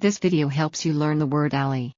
This video helps you learn the word alley.